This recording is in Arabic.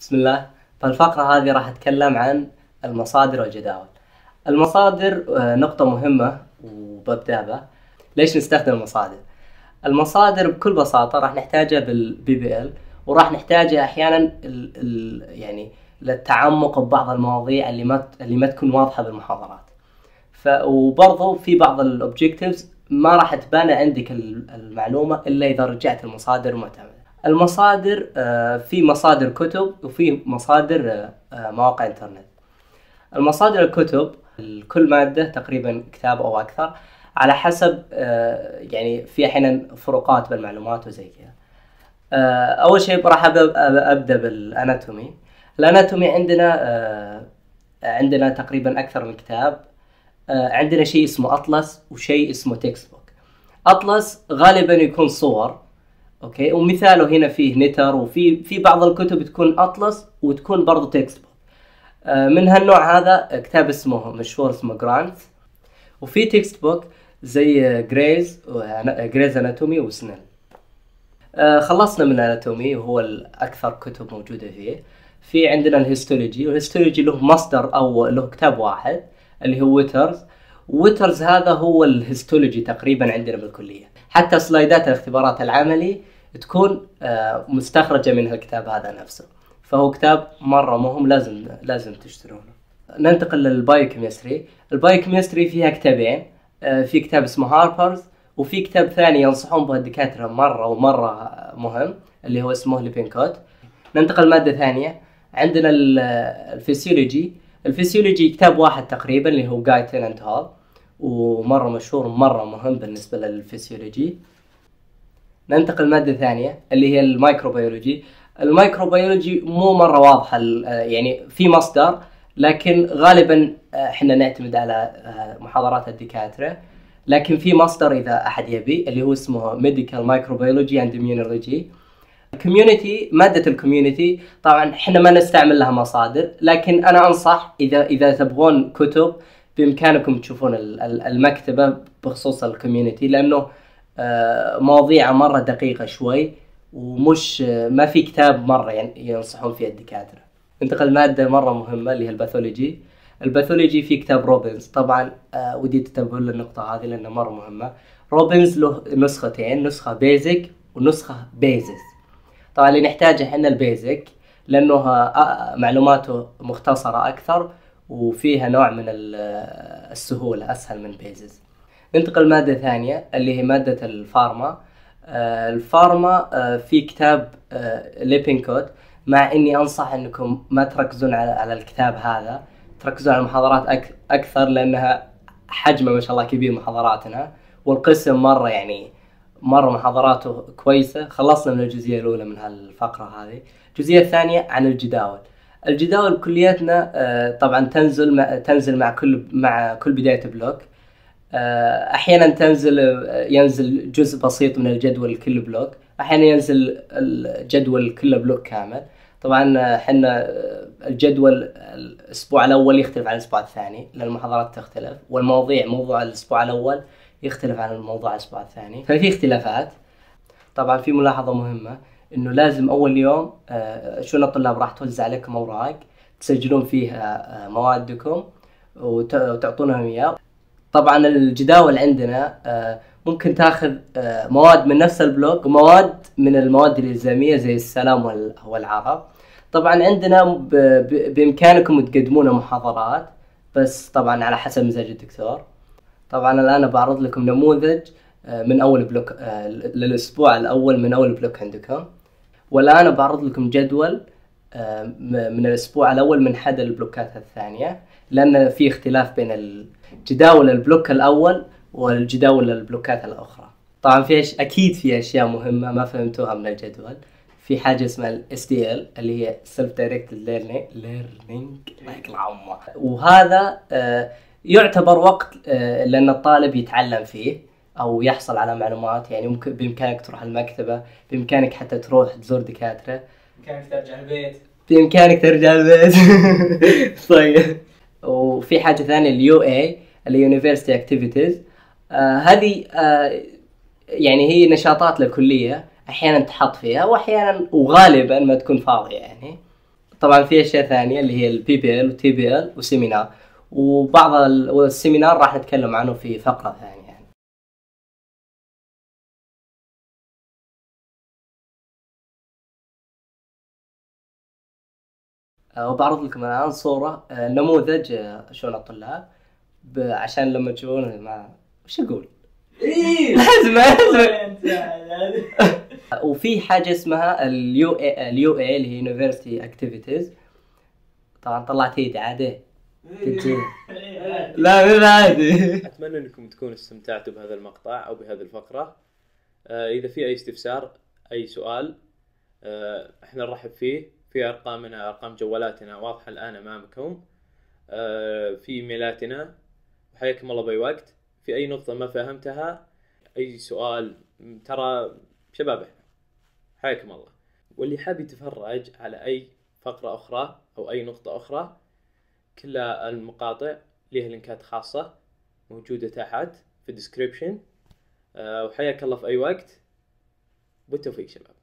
بسم الله فالفقرة هذه راح أتكلم عن المصادر والجداول المصادر آه، نقطة مهمة وببدأ بها ليش نستخدم المصادر؟ المصادر بكل بساطة راح نحتاجها بال PBL وراح نحتاجها أحيانا ال ال يعني للتعمق ببعض المواضيع اللي ما اللي ما تكون واضحة بالمحاضرات. ف وبرضه في بعض ال objectives ما راح تبان عندك المعلومة إلا إذا رجعت المصادر معتمدة. المصادر آه، في مصادر كتب وفي مصادر آه، آه، مواقع إنترنت. المصادر الكتب كل مادة تقريبا كتاب أو أكثر على حسب يعني في أحيانا فروقات بالمعلومات وزي كذا. أول شيء راح أبدأ بال anatomy. ال anatomy عندنا عندنا تقريبا أكثر من كتاب. عندنا شيء اسمه أطلس وشيء اسمه textbook. أطلس غالبا يكون صور. okay؟ ومثاله هنا فيه Netter وفي في بعض الكتب تكون أطلس وتكون برضو textbook آه، من هالنوع هذا كتاب اسمه مشهور اسمه Grant وفي textbook زي Gray's Gray's Anatomy و Snell خلصنا من ال anatomy وهو الأكثر كتب موجودة فيه. في عندنا ال histology وال histology له مصدر أو له كتاب واحد اللي هو Wheater's Wheater's هذا هو ال histology تقريبا عندنا بالكلية. حتى سلايدات الاختبارات العملي تكون آه، مستخرجة من الكتاب هذا نفسه. فهو كتاب مرة مهم لازم لازم تشترونه. ننتقل لل biochemistry ال biochemistry فيها كتابين آه، في كتاب اسمه Harper's وفي كتاب ثاني ينصحون به الدكاترة مرة ومرة مهم اللي هو اسمه Lippincott ننتقل لمادة ثانية. عندنا ال physiology. ال physiology كتاب واحد تقريبا اللي هو Guyton and Hall ومرة مشهور ومره مهم بالنسبة للفسيولوجي. ننتقل لمادة ثانية اللي هي ال microbiology. ال microbiology مو مرة واضحة يعني في مصدر لكن غالبا آه، إحنا نعتمد على آه، محاضرات الدكاترة. لكن في مصدر إذا أحد يبي اللي هو اسمه Medical Microbiology and Immunology ال community مادة ال community طبعا إحنا ما نستعمل لها مصادر لكن أنا أنصح إذا إذا تبغون كتب بإمكانكم تشوفون المكتبة بخصوص ال community لأنه آه، مواضيعه مرة دقيقة شوي ومش ما في كتاب مرة ينصحون فيه الدكاترة. ننتقل ماده مرة مهمة اللي هي ال pathology. ال pathology في كتاب Robbins. طبعا آه ودي تتابعون النقطه هذه لأنها مرة مهمة. Robbins له نسختين نسخة basic ونسخة basis طبعا اللي نحتاجه إحنا ال basic لأنه آه، معلوماته مختصرة أكثر وفيها نوع من السهولة أسهل من basis ننتقل لمادة ثانية اللي هي مادة ال pharma. آه، ال pharma آه، في كتاب Lippincott. مع إني أنصح إنكم ما تركزون على الكتاب هذا. تركزون على المحاضرات أكثر لأنها حجمه ما شاء الله كبير محاضراتنا. والقسم مرة يعني مرة محاضراته كويسة. خلصنا من الجزئية الأولى من هالفقرة هذه. الجزئية الثانية عن الجداول. الجداول بكلياتنا آه، طبعا تنزل مع تنزل مع كل مع كل بداية block. آه، أحيانا تنزل ينزل جزء بسيط من الجدول كل block. أحيانا ينزل الجدول كله block كامل. طبعا إحنا آه، الجدول الأسبوع الأول يختلف عن الأسبوع الثاني لأن المحاضرات تختلف والمواضيع موضوع الأسبوع الأول يختلف عن الموضوع الأسبوع الثاني. ففي اختلافات. طبعا في ملاحظة مهمة إنه لازم أول يوم آه، شؤون الطلاب راح توزع عليكم أوراق تسجلون فيها آه، موادكم وتعطونهم اياه طبعا الجداول عندنا آه، ممكن تاخذ مواد من نفس ال block ومواد من المواد الالزاميه زي السلم والعرب. طبعا عندنا بإمكانكم تقدمون محاضرات بس طبعا على حسب مزاج الدكتور. طبعا الآن بعرض لكم نموذج من أول block للأسبوع الأول من أول block عندكم. والآن بعرض لكم جدول آه، من الأسبوع الأول من أحد البلوكات الثانية. لأن في اختلاف بين جداول ال block الأول والجداول البلوكات الأخرى. طبعا في أش... أكيد في أشياء مهمة ما فهمتوها من الجدول. في حاجة اسمها ال SDL اللي هي self directed learning الله وهذا آه، يعتبر وقت آه، لأن الطالب يتعلم فيه أو يحصل على معلومات. يعني ممكن بإمكانك تروح المكتبة بإمكانك حتى تروح تزور دكاترة. بإمكانك ترجع البيت. بإمكانك ترجع البيت. طيب. وفي حاجة ثانية ال UA اللي university activities آه هذه آه يعني هي نشاطات للكلية أحيانا تحط فيها وأحيانا وغالبا ما تكون فاضية يعني. طبعا في أشياء ثانية اللي هي ال PBL وال TBL و seminar وبعض ال- ال seminar راح نتكلم عنه في فقرة ثانية. وبعرض لكم الآن صورة آه، نموذج آه، شلون الطلاب عشان لما تشوفونه مع وش أقول؟ إيه. لازم لازم أنت هذه وفي حاجة اسمها ال UA ال UA اللي هي university activities طبعا طلعت ايدي عادي. تجي لا مو عادي. أتمنى إنكم تكونوا استمتعتوا بهذا المقطع أو بهذه الفقرة. آه، إذا في أي استفسار أي سؤال آه، إحنا نرحب فيه. في أرقامنا أرقام جوالاتنا واضحة الآن أمامكم. آه، في إيميلاتنا. حياكم الله بأي وقت. في أي نقطة ما فهمتها أي سؤال ترى شباب حياكم الله. واللي حاب يتفرج على أي فقرة أخرى أو أي نقطة أخرى كل المقاطع لها لينكات خاصة موجودة تحت في الديسكريبشن وحياك الله في أي وقت. بالتوفيق شباب.